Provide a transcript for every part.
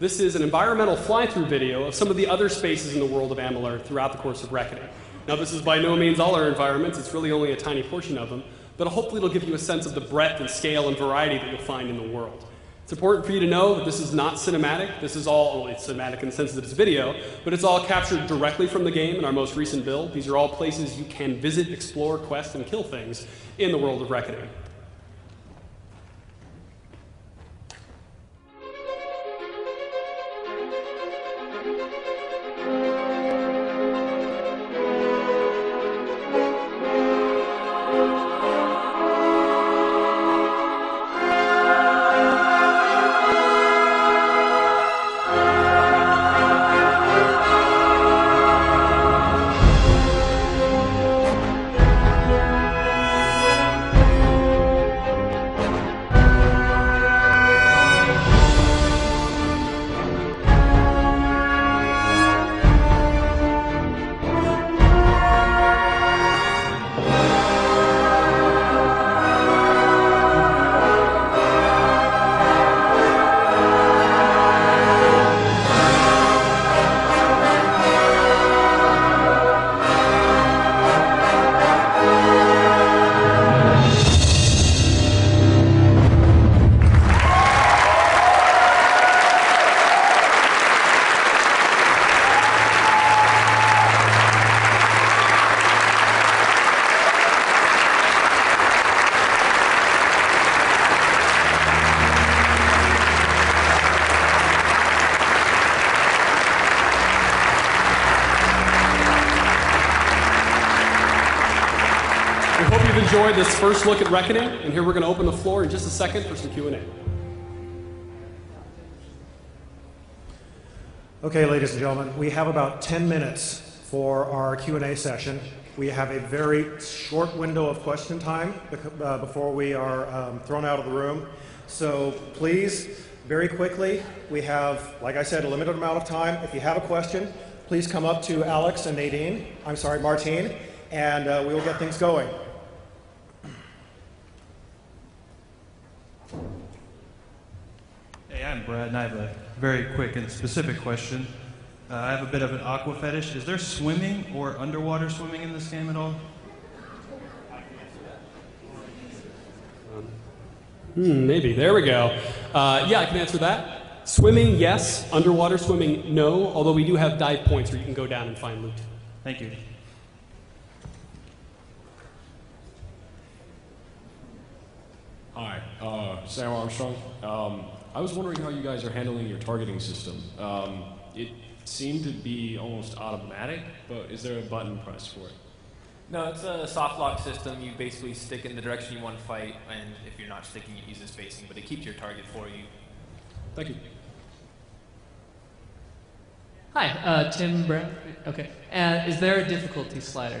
This is an environmental fly-through video of some of the other spaces in the world of Amalur throughout the course of Reckoning. Now, this is by no means all our environments, it's really only a tiny portion of them, but hopefully it'll give you a sense of the breadth and scale and variety that you'll find in the world. It's important for you to know that this is not cinematic. This is all, well, it's cinematic in the sense that it's video, but it's all captured directly from the game in our most recent build. These are all places you can visit, explore, quest, and kill things in the world of Reckoning. Enjoyed this first look at Reckoning, and here we're going to open the floor in just a second for some Q&A. Okay, ladies and gentlemen, we have about 10 minutes for our Q&A session. We have a very short window of question time uh, before we are um, thrown out of the room. So please, very quickly, we have, like I said, a limited amount of time. If you have a question, please come up to Alex and Nadine, I'm sorry, Martine, and uh, we will get things going. Hey, I'm Brad, and I have a very quick and specific question. Uh, I have a bit of an aqua fetish. Is there swimming or underwater swimming in this game at all? Hmm, maybe. There we go. Uh, yeah, I can answer that. Swimming, yes. Underwater swimming, no. Although we do have dive points where you can go down and find loot. Thank you. Hi, uh, Sam Armstrong. Um, I was wondering how you guys are handling your targeting system. Um, it seemed to be almost automatic, but is there a button press for it? No, it's a soft lock system. You basically stick in the direction you want to fight, and if you're not sticking, it uses spacing, but it keeps your target for you. Thank you. Hi, uh, Tim Brown. Okay. Uh, is there a difficulty slider?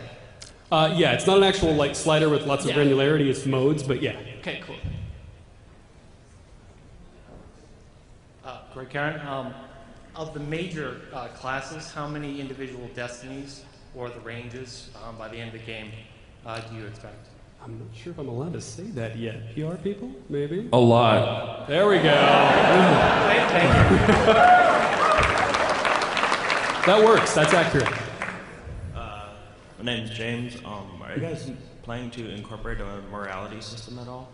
Uh, yeah, it's not an actual like slider with lots of Yeah. granularity. It's modes, but yeah. Okay, cool. Uh, Greg Karen, um, of the major uh, classes, how many individual destinies or the ranges um, by the end of the game uh, do you expect? I'm not sure if I'm allowed to say that yet. PR people, maybe. A lot. There we go. that works. That's accurate. My name's James. Um, are you guys planning to incorporate a morality system at all?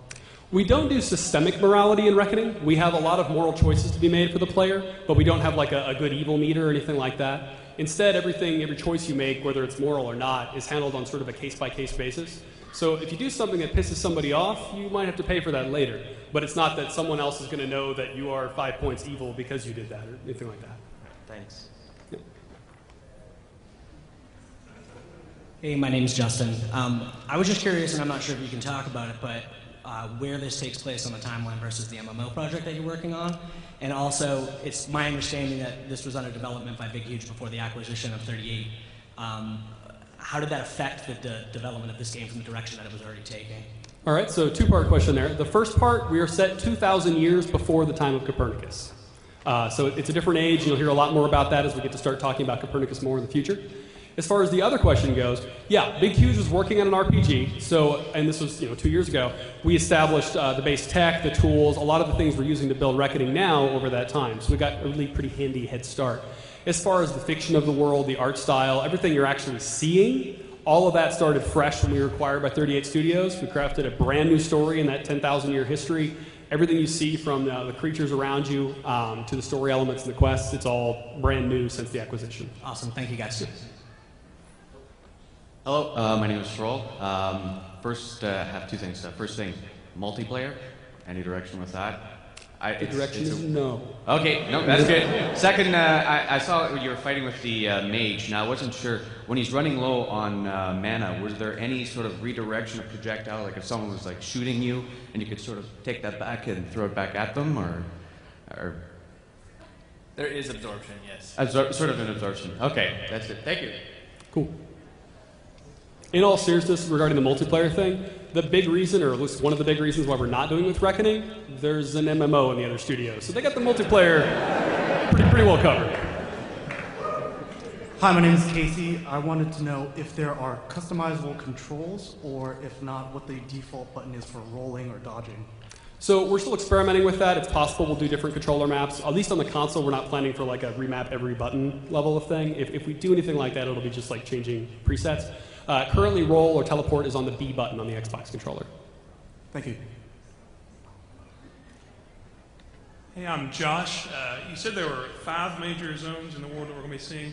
We don't do systemic morality in Reckoning. We have a lot of moral choices to be made for the player, but we don't have like a, a good evil meter or anything like that. Instead, everything, every choice you make, whether it's moral or not, is handled on sort of a case by case basis. So if you do something that pisses somebody off, you might have to pay for that later. But it's not that someone else is going to know that you are five points evil because you did that or anything like that. Thanks. Hey, my name's Justin. Um, I was just curious, and I'm not sure if you can talk about it, but uh, where this takes place on the timeline versus the MMO project that you're working on. And also, it's my understanding that this was under development by Big Huge before the acquisition of 38. Um, how did that affect the de- development of this game from the direction that it was already taking? All right, so two part question there. The first part, we are set 2,000 years before the time of Copernicus. Uh, so it's a different age, and you'll hear a lot more about that as we get to start talking about Copernicus more in the future. As far as the other question goes, yeah, Big Huge was working on an RPG. So, and this was you know two years ago. We established uh, the base tech, the tools, a lot of the things we're using to build Reckoning now over that time. So we got a really pretty handy head start. As far as the fiction of the world, the art style, everything you're actually seeing, all of that started fresh when we were acquired by 38 Studios. We crafted a brand new story in that 10,000 year history. Everything you see from uh, the creatures around you um, to the story elements and the quests, it's all brand new since the acquisition. Awesome. Thank you, guys. Hello, uh, my name is Stroll. Um, first, uh, have two things. Uh, first thing, multiplayer. Any direction with that? I, The it's- direction it's is no. Okay, no, that's good. Second, uh, I, I saw you were fighting with the uh, mage. Now, I wasn't sure when he's running low on uh, mana. Was there any sort of redirection of projectile, like if someone was like shooting you, and you could sort of take that back and throw it back at them, or, or There is absorption, yes. absor- sort of an absorption? Okay, that's it. Thank you. Cool. In all seriousness, regarding the multiplayer thing, the big reason, or at least one of the big reasons why we're not doing with Reckoning, there's an MMO in the other studio. So they got the multiplayer pretty, pretty well covered. Hi, my name is Casey. I wanted to know if there are customizable controls, or if not, what the default button is for rolling or dodging. So we're still experimenting with that. It's possible we'll do different controller maps. At least on the console, we're not planning for like a remap every button level of thing. If, if we do anything like that, it'll be just like changing presets. Uh, currently, roll or teleport is on the B button on the Xbox controller. Thank you. Hey, I'm Josh. Uh, you said there were five major zones in the world that we're going to be seeing.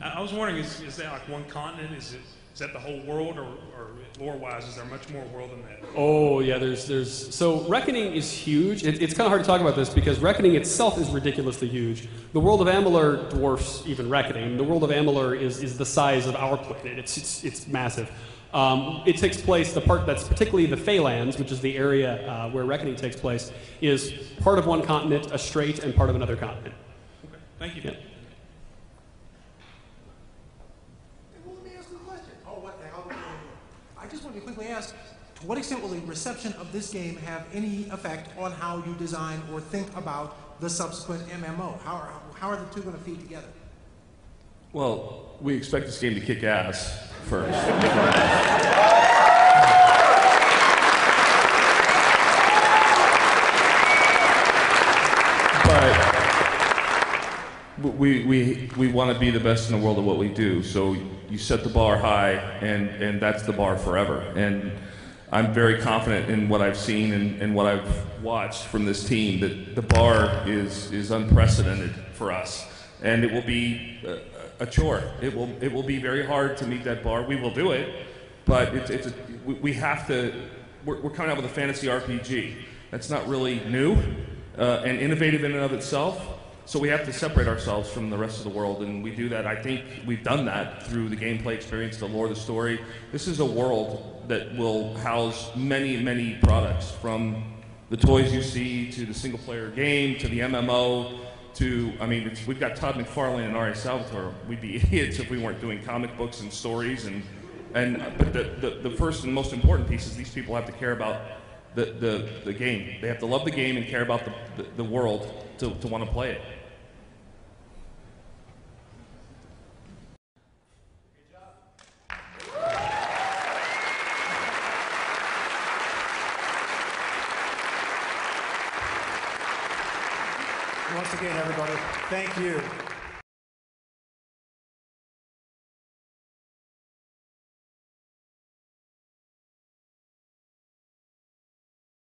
I, I was wondering, is, is that like one continent? Is it is that the whole world, or, or lore-wise, is there much more world than that? Oh yeah, there's there's so Reckoning is huge. It, it's kind of hard to talk about this because Reckoning itself is ridiculously huge. The world of Amalur dwarfs even Reckoning. The world of Amalur is, is the size of our planet. It's it's, it's massive. Um, it takes place the part that's particularly the Faelands, which is the area uh, where Reckoning takes place, is part of one continent, a strait, and part of another continent. Okay, thank you. Yeah. Let me ask you a question. Oh, what the hell? I just wanted to quickly ask, to what extent will the reception of this game have any effect on how you design or think about the subsequent MMO? How are, how are the two going to feed together? Well, we expect this game to kick ass first. but we, we, we want to be the best in the world at what we do. So you set the bar high, and, and that's the bar forever. And I'm very confident in what I've seen and, and what I've watched from this team that the bar is, is unprecedented for us. And it will be a, a chore. It will, it will be very hard to meet that bar. We will do it, but it's, it's a, we, have to, we're, we're coming out with a fantasy RPG. That's not really new uh, and innovative in and of itself. So we have to separate ourselves from the rest of the world, and we do that. I think we've done that through the gameplay experience, the lore, the story. This is a world that will house many, many products from the toys you see to the single player game to the MMO to, I mean, we've got Todd McFarlane and R.A. Salvatore. We'd be idiots if we weren't doing comic books and stories. And, and but the, the, the first and most important piece is these people have to care about the, the, the game. They have to love the game and care about the, the, the world to, to want to play it. Once again, everybody, thank you.